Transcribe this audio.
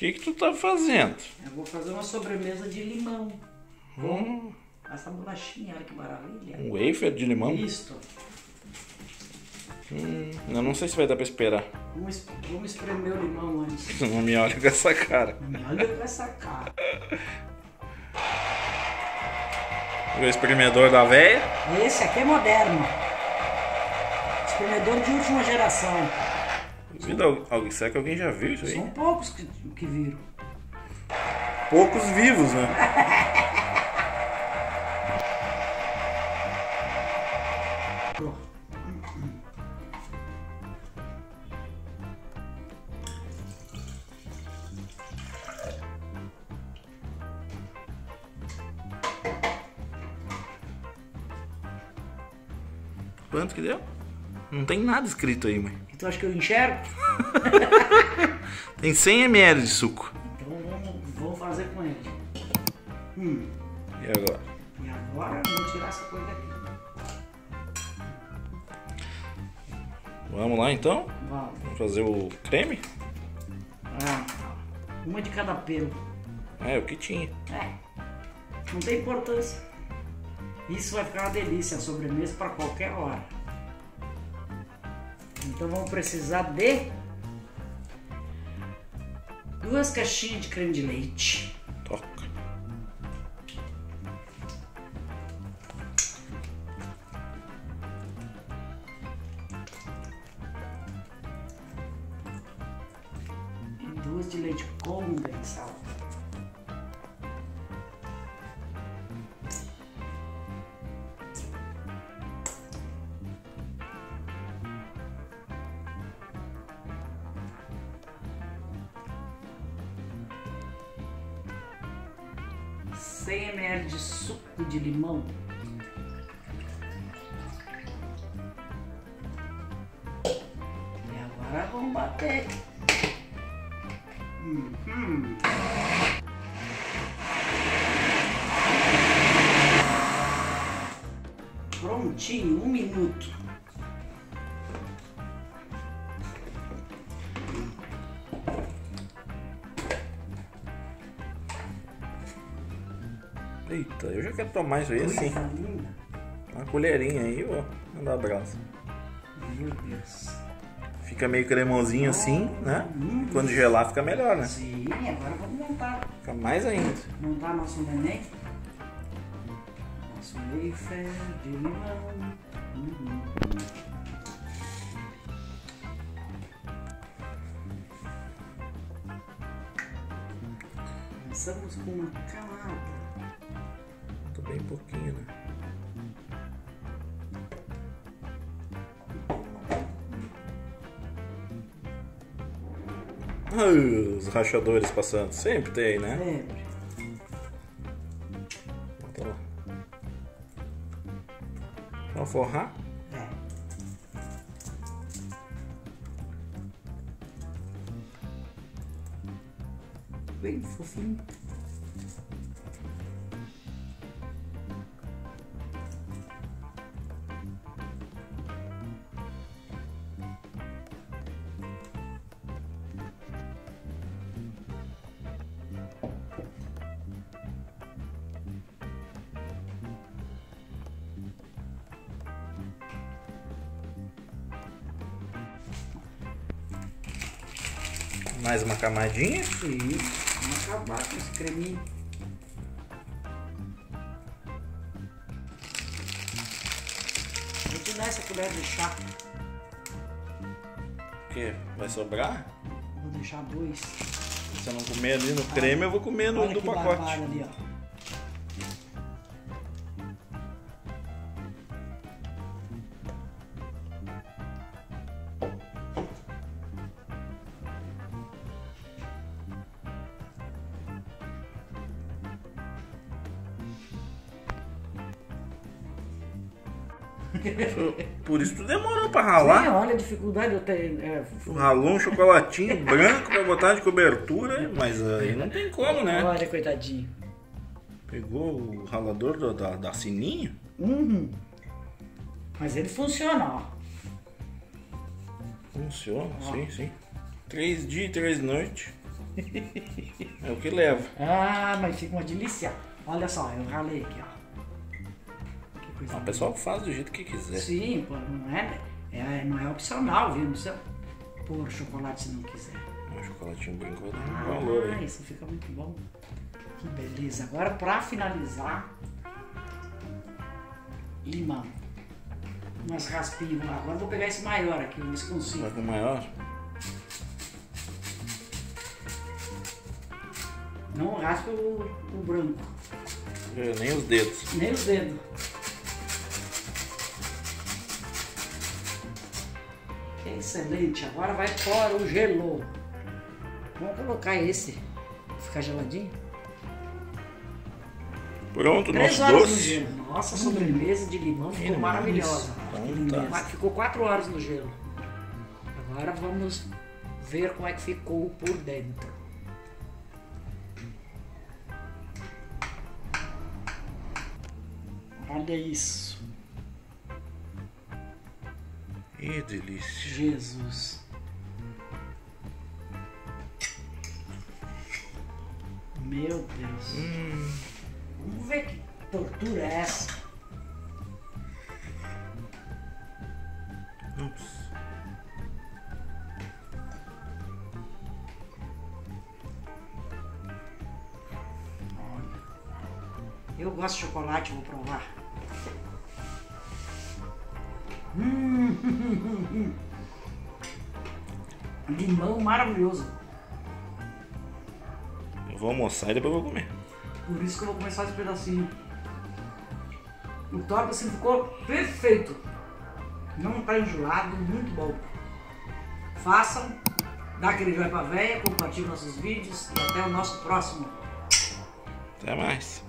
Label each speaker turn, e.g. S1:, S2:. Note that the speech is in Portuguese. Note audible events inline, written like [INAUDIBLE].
S1: que que tu tá fazendo?
S2: Eu vou fazer uma sobremesa de limão. Com essa bolachinha, olha que maravilha.
S1: Um wafer de limão?
S2: Isto.
S1: Hum, eu não sei se vai dar pra esperar.
S2: Vamos, vamos espremer o limão antes. [LAUGHS]
S1: Não me olha com essa cara.
S2: Olha com essa cara.
S1: O espremedor da véia.
S2: Esse aqui é moderno. Espremedor de última geração.
S1: Vida, alguém, será que alguém já viu isso aí?
S2: São poucos que, que viram.
S1: Poucos vivos, né? Quanto que deu? Não tem nada escrito aí, mãe.
S2: Tu acha que eu enxergo? [LAUGHS]
S1: Tem 100 ml de suco.
S2: Então vamos, fazer com ele. Hum,
S1: E agora?
S2: e agora vamos tirar essa coisa aqui.
S1: Vamos lá então?
S2: Vamos.
S1: Vamos fazer o creme?
S2: Ah, uma de cada pelo.
S1: É, o que tinha.
S2: É, não tem importância. Isso vai ficar uma delícia, a sobremesa para qualquer hora. Então vamos precisar de duas caixinhas de creme de leite, 100 ml de suco de limão. E agora vamos bater. Uhum. Prontinho, um minuto.
S1: Eita, eu já quero tomar isso aí assim. Uma colherinha aí, ó. Manda abraço.
S2: Meu Deus.
S1: Fica meio cremosinho assim, né? Quando gelar fica melhor, né?
S2: Sim, agora vamos montar.
S1: Fica mais ainda.
S2: Montar nosso neném. Nosso wafer de limão. Começamos com uma camada.
S1: Bem pouquinho, né? Ah, os rachadores passando. Sempre tem, né?
S2: Sempre.
S1: Bota lá. Vamos forrar?
S2: É. Bem fofinho.
S1: Mais uma camadinha.
S2: Isso. Vamos acabar com esse creminho. Vou te dar essa colher de chá.
S1: O quê? Vai sobrar?
S2: Vou deixar dois.
S1: Se eu não comer ali no creme, eu vou comer no do
S2: que
S1: pacote.
S2: ali, ó. [LAUGHS]
S1: Por isso tu demorou pra
S2: Sim,
S1: ralar.
S2: olha a dificuldade de eu ter. É,
S1: Tu ralou um chocolatinho [LAUGHS] branco pra botar de cobertura, mas aí não tem como, né?
S2: Olha, coitadinho.
S1: Pegou o ralador do- da, da sininho?
S2: Uhum. Mas ele funciona, ó.
S1: Funciona, sim, sim. Três dias e três noites. [LAUGHS] É o que leva.
S2: Ah, mas fica uma delícia. Olha só, eu ralei aqui, ó. Coisa
S1: Ah, O pessoal faz do jeito que quiser.
S2: Sim, pô, não é, é, não é opcional, viu? Não precisa pôr chocolate se não quiser.
S1: O chocolatinho branco vai dar um valor
S2: Ah, isso fica muito bom. Que beleza. Agora, pra finalizar, limão. Umas raspinhas. Agora eu vou pegar esse maior aqui, o Wisconsin.
S1: Vai com maior?
S2: Não raspa o, o branco,
S1: É, Nem os dedos.
S2: nem os dedos. Excelente. Agora vai fora o gelo. Vamos colocar esse. Ficar geladinho.
S1: Pronto,
S2: Três
S1: nosso
S2: no
S1: doce.
S2: gelo. Nossa sobremesa de limão ficou
S1: Hum,
S2: maravilhosa. lindo.
S1: tá.
S2: Ficou quatro horas no gelo. Agora vamos ver como é que ficou por dentro. Olha isso.
S1: Que delícia.
S2: Jesus. Meu Deus.
S1: Hum,
S2: Vamos ver que tortura é essa.
S1: ups.
S2: Eu gosto de chocolate, vou provar. Limão maravilhoso.
S1: Eu vou almoçar e depois eu vou comer.
S2: Por isso que eu vou começar esse pedacinho. O torta assim ficou perfeito. Não tá enjoado, muito bom. Façam, dá aquele joinha pra véia, compartilhe nossos vídeos e até o nosso próximo.
S1: Até mais.